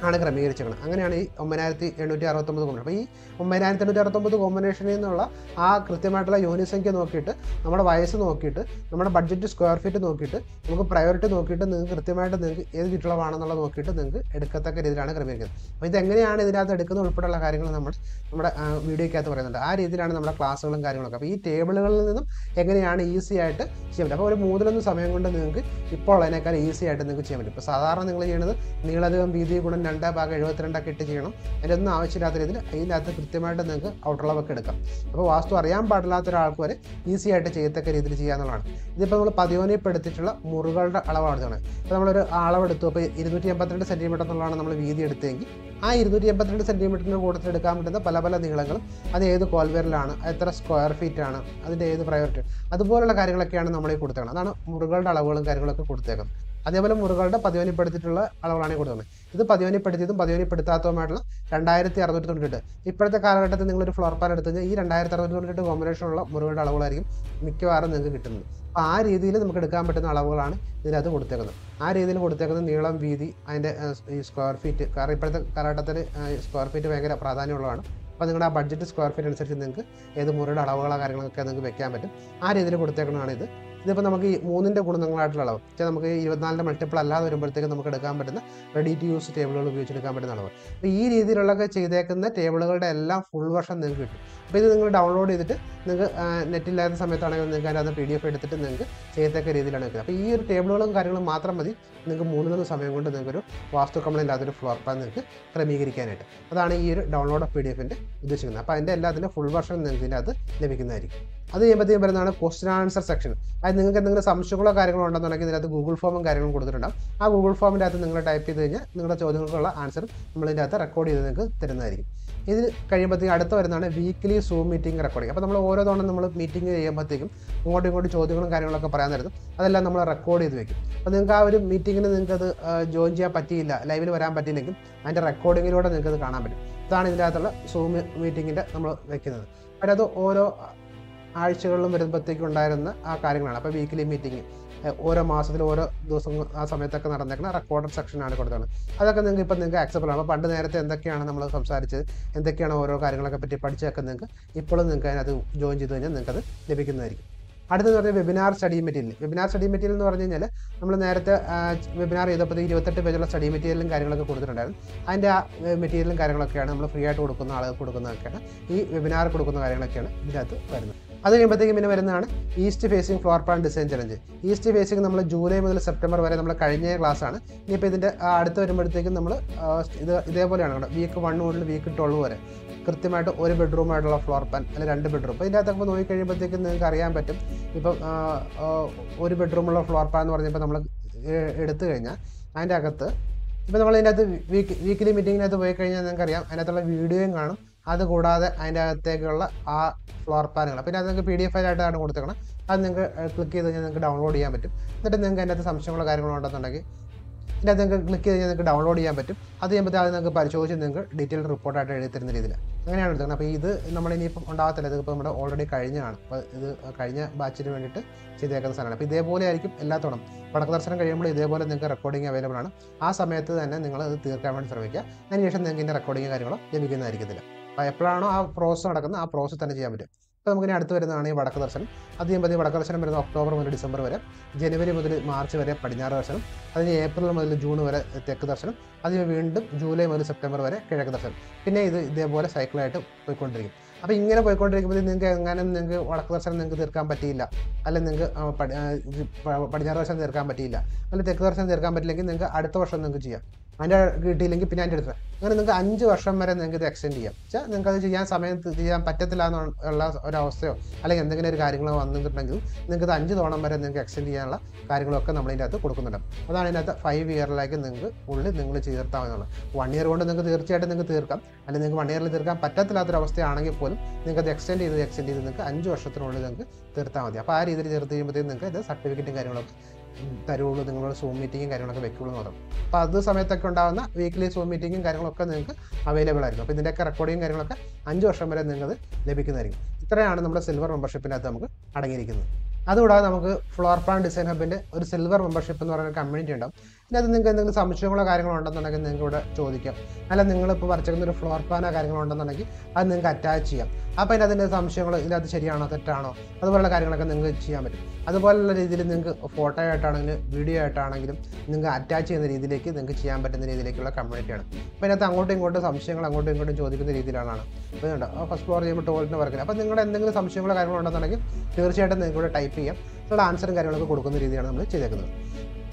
ആണ് ക്രമീകരിച്ചേക്കുന്നത് അങ്ങനെയാണ് ഈ ഒമ്പതിനായിരത്തി എണ്ണൂറ്റി അറുപത്തൊമ്പത് കോമ്പിനേഷൻ അപ്പോൾ ഈ ഒമ്പതിനായിരത്തി എണ്ണൂറ്റി അറുപത്തൊമ്പത് കോമ്പിനേഷനിൽ നിന്നുള്ള ആ കൃത്യമായിട്ടുള്ള യോനിസംഖ്യ നോക്കിയിട്ട് നമ്മുടെ വയസ്സ് നോക്കിയിട്ട് നമ്മുടെ ബഡ്ജറ്റ് സ്ക്വയർ ഫീറ്റ് നോക്കിയിട്ട് നമുക്ക് പ്രയോറിറ്റി നോക്കിയിട്ട് നിങ്ങൾക്ക് കൃത്യമായിട്ട് നിങ്ങൾക്ക് ഏത് ചുറ്റളവാണെന്നുള്ളത് നോക്കിയിട്ട് നിങ്ങൾക്ക് എടുക്കത്തക്ക രീതിയിലാണ് ക്രമീകരിക്കുന്നത്. അപ്പോൾ ഇതെങ്ങനെയാണ് ഇതിനകത്ത് എടുക്കുന്ന ഉൾപ്പെടെയുള്ള കാര്യങ്ങൾ നമ്മൾ നമ്മുടെ വീഡിയോയ്ക്കകത്ത് പറയുന്നുണ്ട്. ആ രീതിയിലാണ് നമ്മുടെ ക്ലാസ്സുകളും കാര്യങ്ങളൊക്കെ. അപ്പോൾ ഈ ടേബിളുകളിൽ നിന്നും എങ്ങനെയാണ് ഈസി ആയിട്ട് ചെയ്യാൻ പറ്റും അപ്പോൾ ഒരു മൂന്നിലൊന്ന് സമയം കൊണ്ട് നിങ്ങൾക്ക് ഇപ്പോൾ ഉള്ളതിനേക്കാൾ ഈസി ആയിട്ട് നിങ്ങൾക്ക് ചെയ്യാൻ പറ്റും. ഇപ്പോൾ സാധാരണ നിങ്ങൾ ചെയ്യുന്നത് നീളധികം വീതി ഗുണം രണ്ട് ഭാഗം എഴുപത്തിരണ്ടൊക്കെ ഇട്ട് ചെയ്യണം. അതിന്റെ ഒന്നും ആവശ്യമില്ലാത്ത രീതിയിൽ അതിനകത്ത് കൃത്യമായിട്ട് നിങ്ങൾക്ക് ഔട്ടളവൊക്കെ എടുക്കാം. അപ്പോൾ വാസ്തു അറിയാൻ പാടില്ലാത്ത ഒരാൾക്ക് വരെ ഈസി ആയിട്ട് ചെയ്യത്തക്ക രീതിയിൽ ചെയ്യാന്നുള്ളതാണ് ഇതിപ്പോൾ നമ്മൾ പതിവനിപ്പെടുത്തിയിട്ടുള്ള മുറികളുടെ അളവാണ് ഇതാണ് ഇപ്പോൾ നമ്മളൊരു അളവെടുത്തു. അപ്പോൾ ഇരുന്നൂറ്റി എൺപത്തിരണ്ട് സെന്റിമീറ്റർ എന്നുള്ളതാണ് നമ്മൾ വീതി എടുത്തതെങ്കിൽ ആ ഇരുന്നൂറ്റി എൺപത്തിരണ്ട് സെന്റിമീറ്ററിന് കൂടുതൽ എടുക്കാൻ പറ്റുന്ന പല പല നീളങ്ങളും അത് ഏത് കോൽവേറിലാണ് എത്ര സ്ക്വയർ ഫീറ്റ് ആണ് അതിന്റെ ഏത് പ്രയോറിറ്റി അതുപോലുള്ള കാര്യങ്ങളൊക്കെയാണ് നമ്മൾ ഈ കൊടുത്തേക്കുന്നത് അതാണ് മുറികളുടെ അളവുകളും കാര്യങ്ങളൊക്കെ കൊടുത്തേക്കുന്നത്. അതേപോലെ മുറികളുടെ പതിവനിപ്പെടുത്തിയിട്ടുള്ള അളവുകളാണ് കൊടുക്കുന്നത്. ഇത് പതിവനിപ്പെടുത്തിയതും പതിവനിപ്പെടുത്താത്തതുമായിട്ടുള്ള രണ്ടായിരത്തി അറുന്നൂറ്റി തൊണ്ണൂറ്റെട്ട് ഇപ്പോഴത്തെ കാലഘട്ടത്തിൽ നിങ്ങളൊരു ഫ്ലോർ പ്ലാൻ എടുത്തു കഴിഞ്ഞാൽ ഈ രണ്ടായിരത്തി അറുന്നൂറ്റി തൊണ്ണൂറ്റെട്ട് കോമ്പിനേഷനുള്ള മുറികളുടെ അളവുകളായിരിക്കും മിക്കവാറും നിങ്ങൾക്ക് കിട്ടുന്നത്. അപ്പോൾ ആ രീതിയിൽ നമുക്ക് എടുക്കാൻ പറ്റുന്ന അളവുകളാണ് ഇതിനകത്ത് കൊടുത്തേക്കുന്നത്. ആ രീതിയിൽ കൊടുത്തേക്കുന്ന നീളം വീതി അതിന്റെ ഈ സ്ക്വയർ ഫീറ്റ് കാരണം ഇപ്പോഴത്തെ കാലഘട്ടത്തിൽ സ്ക്വയർ ഫീറ്റ് ഭയങ്കര പ്രാധാന്യമുള്ളതാണ്. അപ്പോൾ നിങ്ങളുടെ ആ ബഡ്ജറ്റ് സ്ക്വയർ ഫീറ്റ് അനുസരിച്ച് നിങ്ങൾക്ക് ഏത് മുറിയുടെ അളവുകളോ കാര്യങ്ങളൊക്കെ നിങ്ങൾക്ക് വെക്കാൻ പറ്റും. ആ രീതിയിൽ കൊടുത്തേക്കുന്നതാണ് ഇത് ഇതിപ്പോൾ നമുക്ക് ഈ മൂന്നിന്റെ ഗുണങ്ങളായിട്ടുള്ള അളവ്. വെച്ചാൽ നമുക്ക് ഇരുപത്തിനാലിന്റെ മൾട്ടിപ്പിൾ അല്ലാതെ വരുമ്പോഴത്തേക്ക് നമുക്ക് എടുക്കാൻ പറ്റുന്ന റെഡി ടു യൂസ് ടേബിളുകൾ ഉപയോഗിച്ചെടുക്കാൻ പറ്റുന്ന അളവ്. അപ്പോൾ ഈ രീതിയിലുള്ളൊക്കെ ചെയ്തേക്കുന്ന ടേബിളുകളുടെ എല്ലാം ഫുൾ വർഷം നിങ്ങൾക്ക് കിട്ടും. അപ്പോൾ ഇത് നിങ്ങൾ ഡൗൺലോഡ് ചെയ്തിട്ട് നിങ്ങൾക്ക് നെറ്റില്ലാത്ത സമയത്താണെങ്കിൽ നിങ്ങൾക്ക് അതിനകത്ത് പി ഡി എഫ് എടുത്തിട്ട് നിങ്ങൾക്ക് ചെയ്യത്തക്ക രീതിയിലാണ് വെക്കുന്നത്. അപ്പോൾ ഈ ഒരു ടേബിളുകളും കാര്യങ്ങളും മാത്രം മതി. നിങ്ങൾക്ക് മൂന്നിലൊന്ന് സമയം കൊണ്ട് നിങ്ങൾക്കൊരു വാസ്തു കമ്പനിയില്ലാത്തൊരു ഫ്ലോർ പ്ലാൻ നിങ്ങൾക്ക് ക്രമീകരിക്കാനായിട്ട്. അതാണ് ഈ ഒരു ഡൗൺലോഡ് ഓഫ് പി ഡി എഫിന്റെ ഉദ്ദേശിക്കുന്നത്. അപ്പോൾ അതിന്റെ എല്ലാത്തിന്റെ ഫുൾ വെർഷൻ നിങ്ങൾക്ക് ഇതിനകത്ത് ലഭിക്കുന്നതായിരിക്കും. അത് ചെയ്യുമ്പോഴത്തേക്കും വരുന്നതാണ് ക്വസ്റ്റ്യൻ ആൻസർ സെക്ഷൻ അത് നിങ്ങൾക്ക് എന്തെങ്കിലും സംശയങ്ങളോ കാര്യങ്ങളോ ഉണ്ടെന്നുണ്ടെങ്കിൽ ഇതിനകത്ത് ഗൂഗിൾ ഫോമും കാര്യങ്ങളും കൊടുത്തിട്ടുണ്ടാവും. ആ ഗൂഗിൾ ഫോമിന്റെ അകത്ത് നിങ്ങൾ ടൈപ്പ് ചെയ്ത് കഴിഞ്ഞാൽ നിങ്ങളുടെ ചോദ്യങ്ങൾക്കുള്ള ആൻസർ നമ്മൾ അകത്ത് റെക്കോർഡ് ചെയ്ത് നിങ്ങൾക്ക് തരുന്നതായിരിക്കും. ഇത് കഴിയുമ്പോഴത്തേക്കും അടുത്ത വരുന്നതാണ് വീക്ക്ലി സൂം മീറ്റിംഗ് റെക്കോർഡിംഗ് അപ്പോൾ നമ്മൾ ഓരോ തവണ നമ്മൾ മീറ്റിംഗ് ചെയ്യുമ്പോഴത്തേക്കും ഇങ്ങോട്ടും ഇങ്ങോട്ടും ചോദ്യങ്ങളും കാര്യങ്ങളൊക്കെ പറയാൻ തരുന്നു അതെല്ലാം നമ്മൾ റെക്കോർഡ് ചെയ്ത് വെക്കും. അപ്പോൾ നിങ്ങൾക്ക് ആ ഒരു മീറ്റിങ്ങിന് നിങ്ങൾക്ക് അത് ജോയിൻ ചെയ്യാൻ പറ്റിയില്ല ലൈവിൽ വരാൻ പറ്റിയില്ലെങ്കിൽ അതിന്റെ റെക്കോർഡിങ്ങിലൂടെ നിങ്ങൾക്ക് അത് കാണാൻ പറ്റും. ഇതാണ് ഇതിന്റെ അകത്തുള്ള സൂം മീറ്റിങ്ങിന്റെ നമ്മൾ വെക്കുന്നത്. അവരത് ഓരോ ആഴ്ചകളിലും വരുമ്പോഴത്തേക്കും ഉണ്ടായിരുന്ന ആ കാര്യങ്ങളാണ്. അപ്പോൾ വീക്കിലി മീറ്റിംഗ് ഓരോ മാസത്തിൽ ഓരോ ദിവസം ആ സമയത്തൊക്കെ നടന്നേക്കുന്ന റെക്കോർഡഡ് സെക്ഷനാണ് കൊടുത്തത്. അതൊക്കെ നിങ്ങൾക്ക് ഇപ്പം നിങ്ങൾക്ക് ആക്സെപ്റ്റ് ആണ്. പണ്ട് നേരത്തെ എന്തൊക്കെയാണ് നമ്മൾ സംസാരിച്ചത്? എന്തൊക്കെയാണ് ഓരോ കാര്യങ്ങളൊക്കെ പറ്റി പഠിച്ചതൊക്കെ നിങ്ങൾക്ക് ഇപ്പോഴും നിങ്ങൾക്ക് അതിനകത്ത് ജോയിൻ ചെയ്ത് കഴിഞ്ഞാൽ നിങ്ങൾക്ക് അത് ലഭിക്കുന്നതായിരിക്കും അടുത്തെന്ന് പറഞ്ഞാൽ webinar study material webinar study material എന്ന് പറഞ്ഞു കഴിഞ്ഞാൽ നമ്മൾ നേരത്തെ വെബിനാർ ചെയ്തപ്പോൾ ഇരുപത്തെട്ട് പേജുള്ള സ്റ്റഡി മെറ്റീരിയലും കാര്യങ്ങളൊക്കെ കൊടുത്തിട്ടുണ്ടായിരുന്നു. അതിന്റെ ആ മെറ്റീരിയലും കാര്യങ്ങളൊക്കെയാണ് നമ്മൾ ഫ്രീ ആയിട്ട് കൊടുക്കുന്ന ആളുകൾ കൊടുക്കുന്നതൊക്കെയാണ്. ഈ വെബിനാർ കൊടുക്കുന്ന കാര്യങ്ങളൊക്കെയാണ് ഇതിനകത്ത് വരുന്നത്. അത് കഴിയുമ്പോഴത്തേക്കും പിന്നെ വരുന്നതാണ് east facing floor plan design challenge east facing നമ്മൾ ജൂലൈ മുതൽ സെപ്റ്റംബർ വരെ നമ്മൾ കഴിഞ്ഞ ക്ലാസ്സാണ്. ഇനിയിപ്പോൾ ഇതിന്റെ അടുത്ത് വരുമ്പോഴത്തേക്കും നമ്മൾ ഇത് ഇതേപോലെയാണ് കേട്ടോ. വീക്ക് വൺ മുതൽ വീക്ക് ട്വൽവ് വരെ. കൃത്യമായിട്ട് ഒരു ബെഡ്റൂമായിട്ടുള്ള ഫ്ലോർ പ്ലാൻ അല്ലെങ്കിൽ രണ്ട് ബെഡ്റൂം അപ്പോൾ ഇതിന്റെ അകത്തൊക്കെ നോക്കി കഴിയുമ്പോഴത്തേക്കും നിങ്ങൾക്ക് അറിയാൻ പറ്റും. ഇപ്പം ഒരു ബെഡ്റൂമുള്ള ഫ്ലോർ പ്ലാൻ എന്ന് പറഞ്ഞപ്പോൾ നമ്മൾ എടുത്തു കഴിഞ്ഞാൽ അതിന്റെ അകത്ത് ഇപ്പോൾ നമ്മൾ ഇതിന്റെ അകത്ത് വീക്ക് വീക്കിലി മീറ്റിങ്ങിനകത്ത് പോയി കഴിഞ്ഞാൽ നിങ്ങൾക്കറിയാം അതിനകത്തുള്ള വീഡിയോയും കാണും. അതുകൂടാതെ അതിന്റെ അകത്തേക്കുള്ള ആ ഫ്ലോർ പ്ലാനുകൾ പിന്നെ അത് നിങ്ങൾക്ക് പി ഡി എഫ് ആയിട്ടാണ് കൊടുത്തേക്കണം. അത് നിങ്ങൾക്ക് ക്ലിക്ക് ചെയ്ത് കഴിഞ്ഞാൽ നിങ്ങൾക്ക് ഡൗൺലോഡ് ചെയ്യാൻ പറ്റും. എന്നിട്ട് നിങ്ങൾക്ക് അതിന്റെ അകത്ത് സംശയങ്ങളോ കാര്യങ്ങളോ ഉണ്ടെന്നുണ്ടെങ്കിൽ ഇതിന്റെ നിങ്ങൾക്ക് ക്ലിക്ക് ചെയ്ത് കഴിഞ്ഞാൽ നിങ്ങൾക്ക് ഡൗൺലോഡ് ചെയ്യാൻ പറ്റും. അത് ചെയ്യുമ്പോൾ അത് നിങ്ങൾക്ക് പരിശോധിച്ച് നിങ്ങൾക്ക് ഡീറ്റെയിൽ റിപ്പോർട്ടായിട്ട് എഴുതി തരുന്ന രീതിയിൽ അങ്ങനെയാണ് എടുക്കുന്നത് അപ്പോൾ ഇത് നമ്മൾ ഇനിയിപ്പം ഉണ്ടാകത്തില്ല. ഇതിപ്പോൾ നമ്മുടെ ഓൾറെഡി കഴിഞ്ഞാണ് അപ്പോൾ ഇത് കഴിഞ്ഞ ബാച്ചിന് വേണ്ടിയിട്ട് ചെയ്തേക്കുന്ന സാധനമാണ്. അപ്പോൾ ഇതേപോലെ ആയിരിക്കും എല്ലാത്തോളം വടക്ക് ദർശനം കഴിയുമ്പോൾ ഇതേപോലെ നിങ്ങൾക്ക് റെക്കോർഡിംഗ് അവൈലബിൾ ആണ്. ആ സമയത്ത് തന്നെ നിങ്ങൾ അത് തീർക്കാൻ വേണ്ടി ശ്രമിക്കുക. അതിനുശേഷം നിങ്ങൾക്ക് ഇതിന്റെ റെക്കോർഡിംഗ് കാര്യങ്ങളോ ലഭിക്കുന്നതായിരിക്കത്തില്ല. അപ്പോൾ എപ്പോഴാണോ ആ പ്രോസസ്സ് നടക്കുന്നത് ആ പ്രോസസ്സ് തന്നെ ചെയ്യാൻ പറ്റും. ഇപ്പോൾ നമുക്കിനി അടുത്ത് വരുന്നതാണ് ഈ വടക്ക് ദർശനം. ചെയ്യുമ്പോൾ ഈ വടക്ക് ദർശനം വരുന്നത് ഒക്ടോബർ മുതൽ ഡിസംബർ വരെ ജനുവരി മുതൽ മാർച്ച് വരെ പടിഞ്ഞാറ് ദർശനം അതിന് ഏപ്രിൽ മുതൽ ജൂൺ വരെ തെക്ക് ദർശനം അതിന് വീണ്ടും ജൂലൈ മുതൽ സെപ്റ്റംബർ വരെ കിഴക്ക് ദർശനം. പിന്നെ ഇത് ഇതേപോലെ സൈക്കിളായിട്ട് പോയിക്കൊണ്ടിരിക്കും. അപ്പോൾ ഇങ്ങനെ പോയിക്കൊണ്ടിരിക്കുമ്പോൾ നിങ്ങൾക്ക് എങ്ങനെ നിങ്ങൾക്ക് വടക്ക് ദർശനം നിങ്ങൾക്ക് തീർക്കാൻ പറ്റിയില്ല. അല്ലെങ്കിൽ നിങ്ങൾക്ക് പടിഞ്ഞാറ് ദർശനം തീർക്കാൻ പറ്റിയില്ല. അല്ലെങ്കിൽ തെക്ക് ദർശനം തീർക്കാൻ പറ്റില്ലെങ്കിൽ നിങ്ങൾക്ക് അടുത്ത വർഷം നിങ്ങൾക്ക് ചെയ്യാം. അതിന്റെ കിട്ടിയില്ലെങ്കിൽ പിന്നെ അതിന്റെ അടുത്ത് അങ്ങനെ നിങ്ങൾക്ക് അഞ്ച് വർഷം വരെ നിങ്ങൾക്ക് ഇത് എക്സ്റ്റെൻഡ് ചെയ്യാം. വെച്ചാൽ നിങ്ങൾക്ക് അത് ചെയ്യാൻ സമയത്ത് ചെയ്യാൻ പറ്റത്തില്ല എന്നുള്ള ഒരവസ്ഥയോ അല്ലെങ്കിൽ എന്തെങ്കിലും ഒരു കാര്യങ്ങളോ വന്നിട്ടുണ്ടെങ്കിൽ നിങ്ങൾക്ക് ഇത് അഞ്ച് തവണ വരെ നിങ്ങൾക്ക് എക്സ്റ്റെൻഡ് ചെയ്യാനുള്ള കാര്യങ്ങളൊക്കെ നമ്മൾ ഇതിന്റെ അകത്ത് കൊടുക്കുന്നുണ്ട്. അതാണ് ഇതിനകത്ത് ഫൈവ് ഇയറിലേക്ക് നിങ്ങൾക്ക് ഉള്ളിൽ നിങ്ങൾ തീർത്താവുന്നുള്ളത് വൺ ഇയർ കൊണ്ട് നിങ്ങൾക്ക് തീർച്ചയായിട്ടും നിങ്ങൾക്ക് തീർക്കാം. അല്ലെങ്കിൽ നിങ്ങൾക്ക് വൺ ഇയറിൽ തീർക്കാൻ പറ്റത്തില്ലാത്തൊരവസ്ഥയാണെങ്കിൽ പോലും നിങ്ങൾക്ക് അത് എക്സ്റ്റെൻഡ് ചെയ്ത് എക്സ്റ്റെൻഡ് ചെയ്ത് നിങ്ങൾക്ക് അഞ്ച് വർഷത്തിനുള്ളിൽ നിങ്ങൾക്ക് തീർത്താൽ മതി. അപ്പോൾ ആ രീതിയിൽ തീർത്ത് കഴിയുമ്പോഴത്തേക്കും നിങ്ങൾക്ക് ഇത് സർട്ടിഫിക്കറ്റും കാര്യങ്ങളൊക്കെ തരുള്ളൂ നിങ്ങളുടെ സൂം മീറ്റിങ്ങും കാര്യങ്ങളൊക്കെ വെക്കുള്ളൂ എന്ന് പറയും അപ്പോൾ അത് സമയത്തൊക്കെ ഉണ്ടാകുന്ന വീക്കിലി സൂം മീറ്റിങ്ങും കാര്യങ്ങളൊക്കെ നിങ്ങൾക്ക് അവൈലബിൾ ആയിരിക്കും. അപ്പോൾ ഇതിന്റെയൊക്കെ റെക്കോർഡിങ്ങും കാര്യങ്ങളൊക്കെ അഞ്ച് വർഷം വരെ നിങ്ങൾക്ക് ലഭിക്കുന്നതായിരിക്കും. ഇത്രയാണ് നമ്മുടെ സിൽവർ മെമ്പർഷിപ്പിനകത്ത് നമുക്ക് അടങ്ങിയിരിക്കുന്നത്. അതുകൂടാതെ നമുക്ക് ഫ്ലോർ പ്ലാൻ ഡിസൈൻ ഹബിന്റെ ഒരു സിൽവർ മെമ്പർഷിപ്പ് എന്ന് പറയുന്ന കമ്മ്യൂണിറ്റി ഉണ്ടാവും. ഇതിനകത്ത് നിങ്ങൾക്ക് എന്തെങ്കിലും സംശയങ്ങളോ കാര്യങ്ങളോ ഉണ്ടെന്നുണ്ടെങ്കിൽ നിങ്ങൾക്ക് ഇവിടെ ചോദിക്കാം. അല്ല നിങ്ങളിപ്പോൾ വരച്ചിരിക്കുന്ന ഒരു ഫ്ലോർ പ്ലാനോ കാര്യങ്ങളോ ഉണ്ടെന്നുണ്ടെങ്കിൽ അത് നിങ്ങൾക്ക് അറ്റാച്ച് ചെയ്യാം. അപ്പോൾ അതിന്റെ അതിന്റെ സംശയങ്ങൾ ഇതിനകത്ത് ശരിയാണോ തെറ്റാണോ അതുപോലുള്ള കാര്യങ്ങളൊക്കെ നിങ്ങൾക്ക് ചെയ്യാൻ പറ്റും. അതുപോലുള്ള രീതിയിൽ നിങ്ങൾക്ക് ഫോട്ടോ ആയിട്ടാണെങ്കിലും വീഡിയോ ആയിട്ടാണെങ്കിലും നിങ്ങൾക്ക് അറ്റാച്ച് ചെയ്യുന്ന രീതിയിലേക്ക് നിങ്ങൾക്ക് ചെയ്യാൻ പറ്റുന്ന രീതിയിലേക്കുള്ള കമ്മ്യൂണിറ്റിയാണ് അപ്പോൾ ഇതിനകത്ത് അങ്ങോട്ടും ഇങ്ങോട്ടും സംശയങ്ങൾ അങ്ങോട്ടും ഇങ്ങോട്ടും ചോദിക്കുന്ന രീതിയിലാണ് അപ്പോൾ ഇതുണ്ട്? ഫസ്റ്റ് ഫ്ലോർ ചെയ്യുമ്പോൾ ടോയ്ലറ്റിന് വർക്കില്ല അപ്പോൾ നിങ്ങളുടെ എന്തെങ്കിലും സംശയങ്ങളോ കാര്യങ്ങളോ ഉണ്ടെന്നുണ്ടെങ്കിൽ തീർച്ചയായിട്ടും നിങ്ങൾക്ക് ഇവിടെ ടൈപ്പ് ചെയ്യാം. നിങ്ങളുടെ ആൻസറും കാര്യങ്ങളൊക്കെ കൊടുക്കുന്ന രീതിയാണ് നമ്മൾ ചെയ്തേക്കുന്നത്.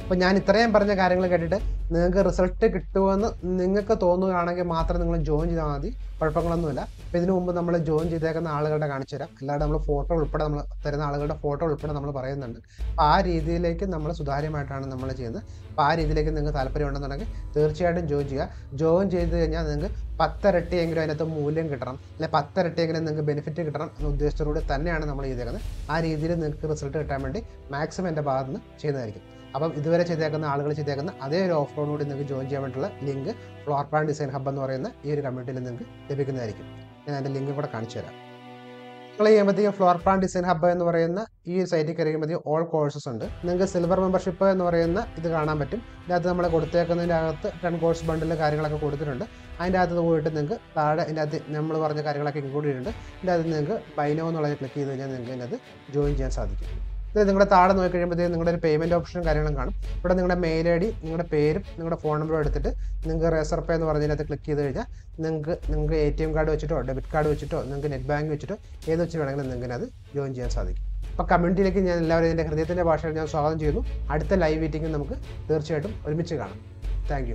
അപ്പോൾ ഞാൻ ഇത്രയും പറഞ്ഞ കാര്യങ്ങൾ കേട്ടിട്ട് നിങ്ങൾക്ക് റിസൾട്ട് കിട്ടുമെന്ന് നിങ്ങൾക്ക് തോന്നുകയാണെങ്കിൽ മാത്രം നിങ്ങൾ ജോയിൻ ചെയ്താൽ മതി. കുഴപ്പങ്ങളൊന്നുമില്ല. അപ്പോൾ ഇതിനു മുമ്പ് നമ്മൾ ജോയിൻ ചെയ്തേക്കുന്ന ആളുകളുടെ കാണിച്ചു തരാം. അല്ലാതെ നമ്മൾ ഫോട്ടോ ഉൾപ്പെടെ നമ്മൾ തരുന്ന ആളുകളുടെ ഫോട്ടോ ഉൾപ്പെടെ നമ്മൾ പറയുന്നുണ്ട്. അപ്പോൾ ആ രീതിയിലേക്ക് നമ്മൾ സുതാര്യമായിട്ടാണ് നമ്മൾ ചെയ്യുന്നത്. അപ്പോൾ ആ രീതിയിലേക്ക് നിങ്ങൾക്ക് താല്പര്യം ഉണ്ടെന്നുണ്ടെങ്കിൽ തീർച്ചയായിട്ടും ജോയിൻ ചെയ്യുക. ജോയിൻ ചെയ്ത് കഴിഞ്ഞാൽ നിങ്ങൾക്ക് പത്തരട്ടിയെങ്കിലും അതിനകത്ത് മൂല്യം കിട്ടണം. അല്ലെ പത്തരട്ടിയെങ്കിലും നിങ്ങൾക്ക് ബെനിഫിറ്റ് കിട്ടണം എന്ന ഉദ്ദേശത്തോടുകൂടി തന്നെയാണ് നമ്മൾ ചെയ്തേക്കുന്നത്. ആ രീതിയിൽ നിങ്ങൾക്ക് റിസൾട്ട് കിട്ടാൻ വേണ്ടി മാക്സിമം എന്റെ ഭാഗത്ത് നിന്ന് ചെയ്യുന്നതായിരിക്കും. അപ്പം ഇതുവരെ ചെയ്തേക്കുന്ന ആളുകൾ ചെയ്തേക്കുന്ന അതേ ഒരു ഓഫറോടുകൂടി നിങ്ങൾക്ക് ജോയിൻ ചെയ്യാൻ വേണ്ടിയിട്ടുള്ള link floor plan design hub എന്ന് പറയുന്ന ഈ ഒരു കമ്മ്യൂണിറ്റിയിൽ നിങ്ങൾക്ക് ലഭിക്കുന്നതായിരിക്കും. ഞാൻ അതിന്റെ ലിങ്ക് കൂടെ കാണിച്ചു തരാം. നിങ്ങൾ ചെയ്യുമ്പോഴത്തേക്കും ഫ്ലോർ പ്ലാൻ ഡിസൈൻ ഹബ്ബ് എന്ന് പറയുന്ന ഈ സൈറ്റിൽ കയറിയുമ്പോഴത്തേക്കും ഓൾ കോഴ്സസ് ഉണ്ട്. നിങ്ങൾക്ക് സിൽവർ മെമ്പർഷിപ്പ് എന്ന് പറയുന്ന ഇത് കാണാൻ പറ്റും. ഇതിനകത്ത് നമ്മൾ കൊടുത്തേക്കുന്നതിന്റെ അകത്ത് ടെൻ കോഴ്സ് ബണ്ടിൽ കാര്യങ്ങളൊക്കെ കൊടുത്തിട്ടുണ്ട്. അതിന്റെ അകത്ത് പോയിട്ട് നിങ്ങൾക്ക് താഴെ ഇതിന്റെ അകത്ത് നമ്മൾ പറഞ്ഞ കാര്യങ്ങളൊക്കെ ഇൻക്ലൂഡ് ചെയ്തിട്ടുണ്ട് ഇതിന്റെ അകത്ത് നിങ്ങൾക്ക് ബൈനോ എന്നുള്ളത് ക്ലിക്ക് ചെയ്ത് കഴിഞ്ഞാൽ നിങ്ങൾക്ക് ഇതിനകത്ത് ജോയിൻ ചെയ്യാൻ സാധിക്കും. ഇത് നിങ്ങളുടെ താഴെ നോക്കി കഴിയുമ്പോഴത്തേക്കും നിങ്ങളുടെ ഒരു പേയ്മെന്റ് ഓപ്ഷനും കാര്യങ്ങളും കാണും. ഇവിടെ നിങ്ങളുടെ മെയിൽ ഐ ഡി നിങ്ങളുടെ പേരും നിങ്ങളുടെ ഫോൺ നമ്പറും എടുത്തിട്ട് നിങ്ങൾക്ക് റേസർ പേ എന്ന് പറഞ്ഞതിനകത്ത് ക്ലിക്ക് ചെയ്ത് കഴിഞ്ഞാൽ നിങ്ങൾക്ക് നിങ്ങൾക്ക് എ ടി എം കാർഡ് വെച്ചിട്ടോ ഡെബിറ്റ് കാർഡ് വെച്ചിട്ടോ നിങ്ങൾക്ക് നെറ്റ് ബാങ്ക് വെച്ചിട്ടോ ഏത് വെച്ച് വേണമെങ്കിലും നിങ്ങൾക്ക് അത് ജോയിൻ ചെയ്യാൻ സാധിക്കും. അപ്പോൾ കമ്മ്യൂണിറ്റിയിലേക്ക് ഞാൻ എല്ലാവരും എന്റെ ഹൃദയത്തിന്റെ ഭാഷയിൽ ഞാൻ സ്വാഗതം ചെയ്യുന്നു. അടുത്ത ലൈവ് മീറ്റിംഗ് നമുക്ക് തീർച്ചയായിട്ടും ഒരുമിച്ച് കാണാം. താങ്ക്